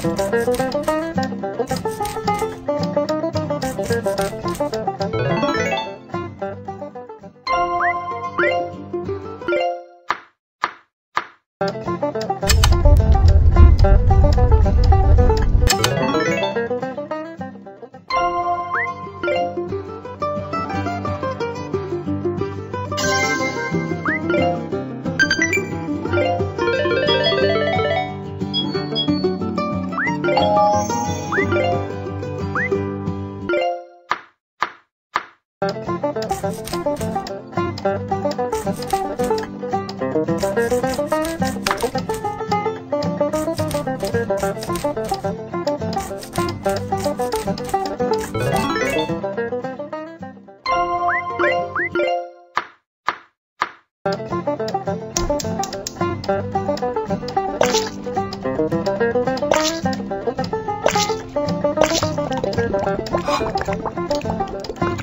そりがうござい Thank you.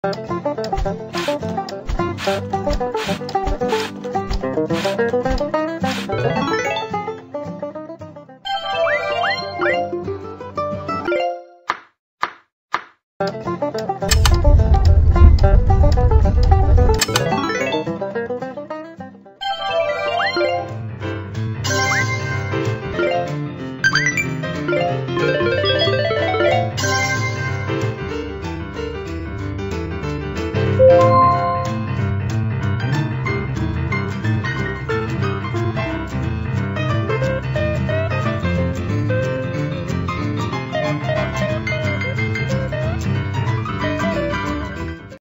Thank you.